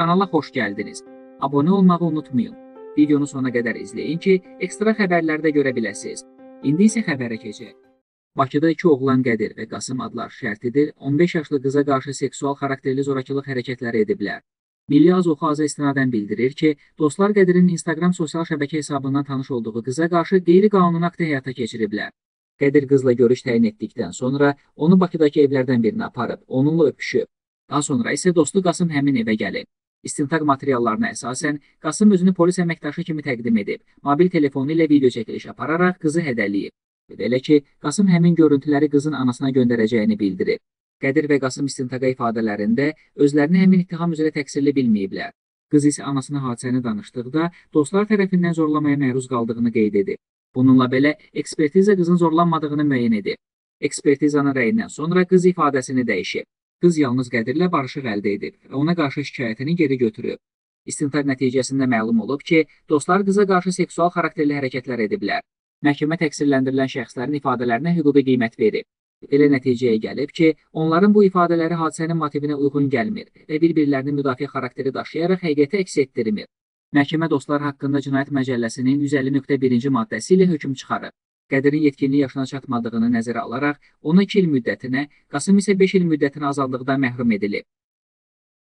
Kanala xoş gəldiniz. Abunə olmağı unutmayın. Videonu sona qədər izləyin ki, ekstra xəbərləri də görə biləsiniz. İndi isə xəbərə keçək. Bakıda iki oğlan Qədir və Qasım adlar şərtidir, 15 yaşlı qıza qarşı seksual xarakterli zorakılıq hərəkətləri ediblər. Milli Azoxu Azə istinadən bildirir ki, dostlar Qədirin Instagram sosial şəbəkə hesabından tanış olduğu qıza qarşı qeyri-qanuni akt həyata keçiriblər. Qədir qızla görüş təyin etdikdən sonra onu Bakıdakı evlərdən birinə aparıb, onunla öpüşüb. Daha sonra isə dostu Qasım həmin evə gəlib. İstintaq materiallarına əsasən Qasım özünü polis əməkdaşı kimi təqdim edib. Mobil telefonu ilə video çəkiliş apararaq qızı hədələyib. Belə ki, Qasım həmin görüntüləri qızın anasına göndərəcəyini bildirib. Qədir və Qasım istintaqa ifadələrində özlərini həmin ittiham üzrə təqsirli bilməyiblər. Qız isə anasına hadisəni danışdıqda dostlar tərəfindən zorlamaya məruz qaldığını qeyd edib. Bununla belə ekspertiza qızın zorlanmadığını müəyyən edib. Ekspertizanın rəyindən sonra qız ifadəsini dəyişib. Qız yalnız Qədirlə barışıq əldə edib və ona qarşı şikayətini geri götürüb. İstintaq nəticəsində məlum olub ki, dostlar qıza qarşı seksual xarakterli hərəkətlər ediblər. Məhkəmə təqsirləndirilən şəxslərin ifadələrinə hüquqi qiymət verib. Elə nəticəyə gəlib ki, onların bu ifadələri hadisənin motivinə uyğun gəlmir və bir-birlərini müdafiə xarakteri daşıyaraq həqiqəti əks etdirmir. Məhkəmə dostlar haqqında Cinayət Məcəlləsinin 150.1-ci maddəsi ilə hökm çıxarıb. Qədirin yetkinlik yaşına çatmadığını nəzərə alaraq ona 2 il müddətinə, Qasım isə 5 il müddətinə azadlıqdan məhrum edilib.